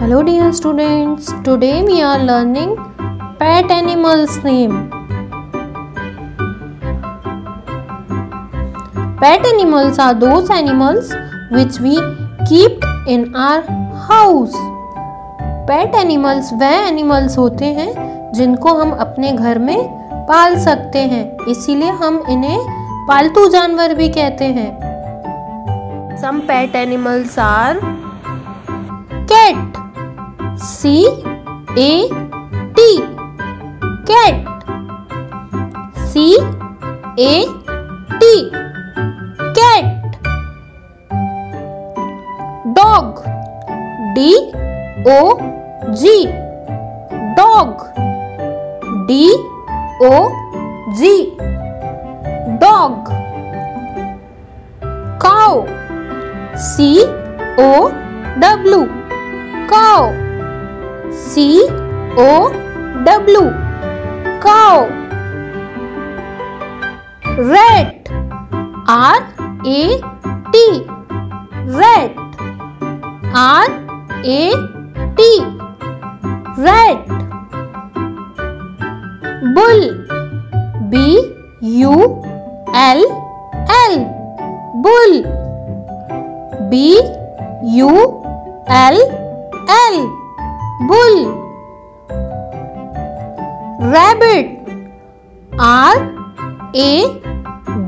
Hello dear students today we are learning pet animals name pet animals are those animals which we keep in our house pet animals वह animals होते हैं जिनको हम अपने घर में पाल सकते हैं। इसीलिए हम इन्हें पालतू जानवर भी कहते हैं। Some pet animals are cat C A T. Cat. C A T. Cat. Dog. D O G. Dog. D O G. Dog. Cow. C O W. Cow C O W cow rat R A T rat R A T rat bull B U L L bull B U L L bull. Rabbit. R A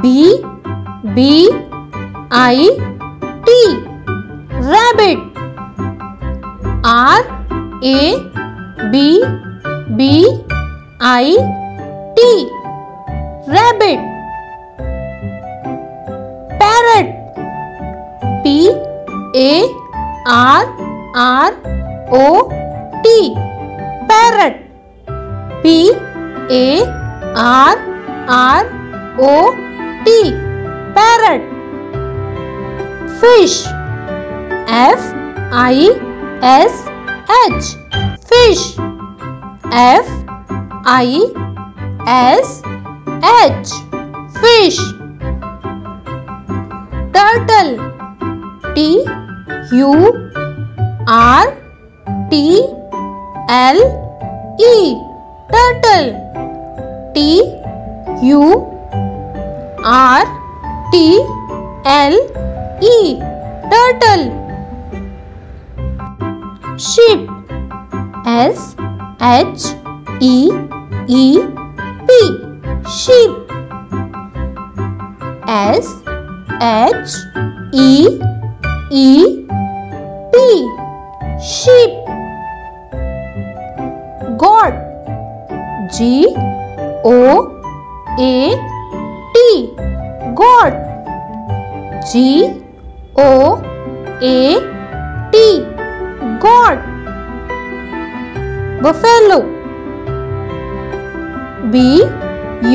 B B I T. Rabbit. R A B B I T. Rabbit. Parrot. P A R R O T parrot. P. A. R. R. O. T. Parrot. Fish. F. I. S. H. Fish. F. I. S. H. Fish. Turtle. T. U. R. T L E turtle. T U R T L E turtle. Sheep. S H E E P. Sheep. S H E E P. Sheep goat G O A T. Goat G O A T. Goat buffalo. B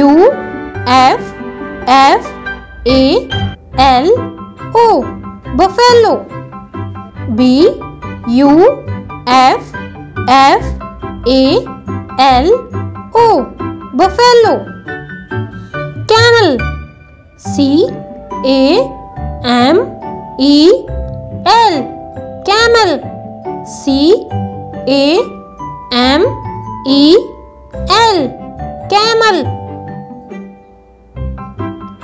U F F A L O. Buffalo. B U F F A L O buffalo camel C A M E L camel C A M E L camel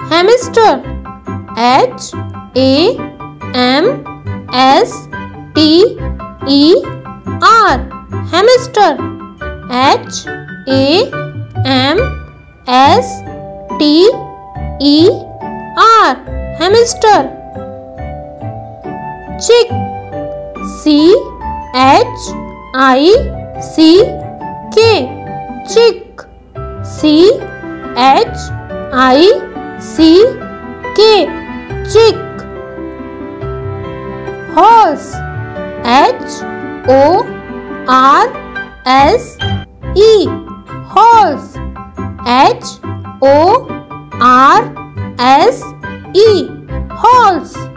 hamster H A M S T E R hamster H A M S T E R hamster chick C H I C K चिक C H I C K chick horse H O R S E horse H O R S E horse